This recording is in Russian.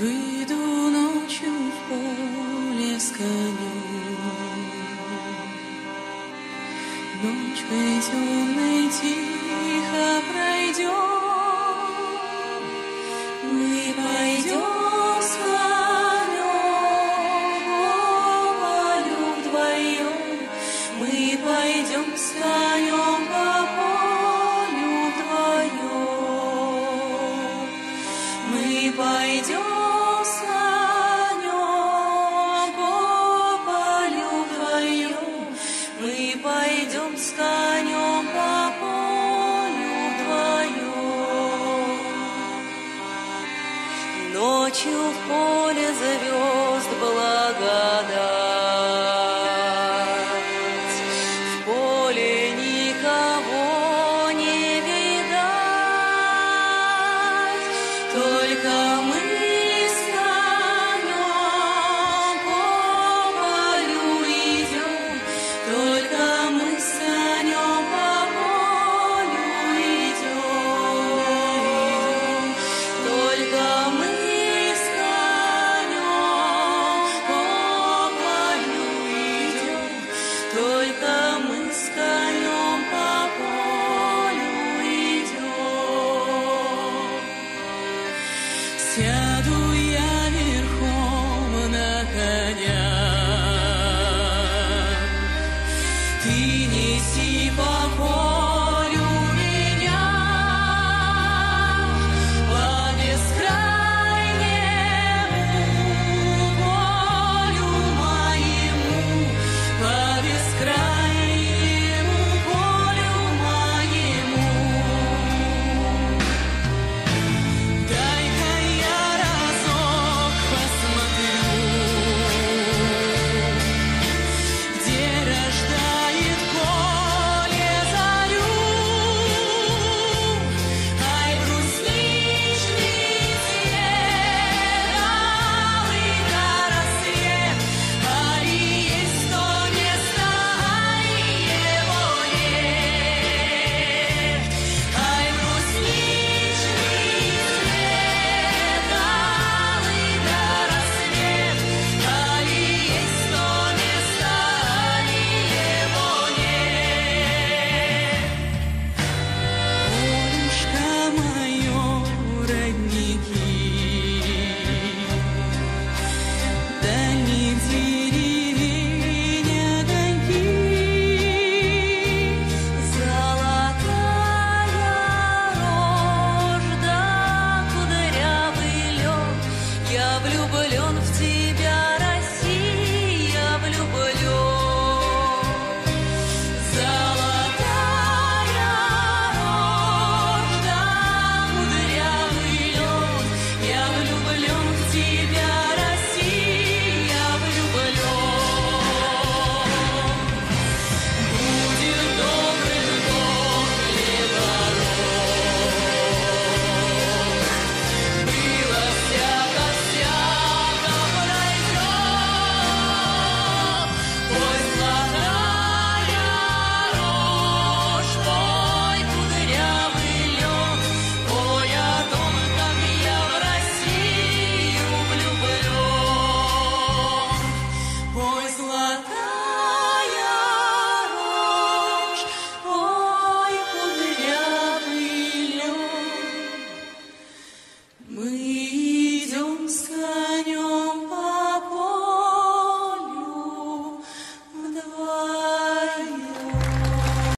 Выйду ночью в поле с конем. Ночкой темной тихо пройдем. Мы пойдем с по полю вдвоем. Мы пойдем с по полю вдвоем. Мы пойдем с по полю вдвоем. Ночью в поле звезд блага Только мы с конем полю идем. Сяду я верхом на коня. Ты неси покой. olhou no fio.